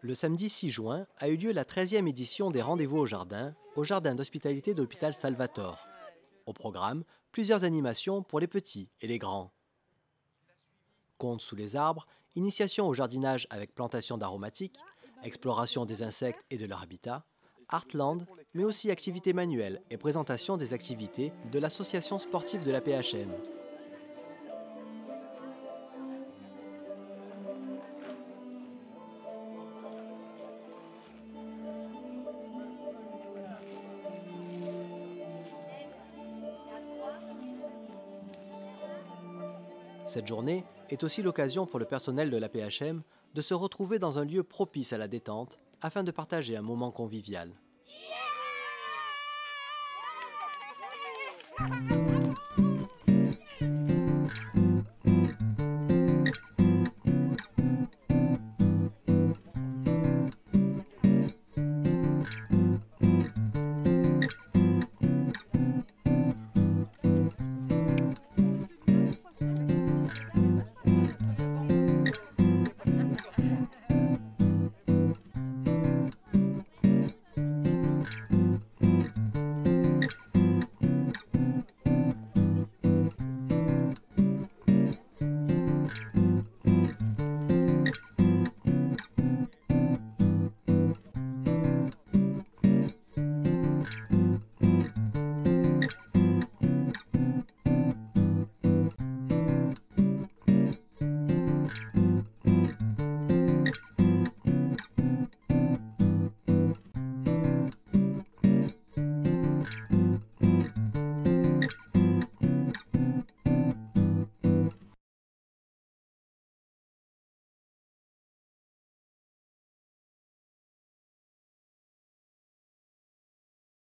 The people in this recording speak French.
Le samedi 6 juin a eu lieu la 13e édition des Rendez-vous au Jardin, au jardin d'hospitalité d'hôpital Salvatore. Au programme, plusieurs animations pour les petits et les grands. Contes sous les arbres, initiation au jardinage avec plantation d'aromatiques, exploration des insectes et de leur habitat, Artland, mais aussi activités manuelles et présentation des activités de l'association sportive de la PHM. Cette journée est aussi l'occasion pour le personnel de la PHM de se retrouver dans un lieu propice à la détente afin de partager un moment convivial.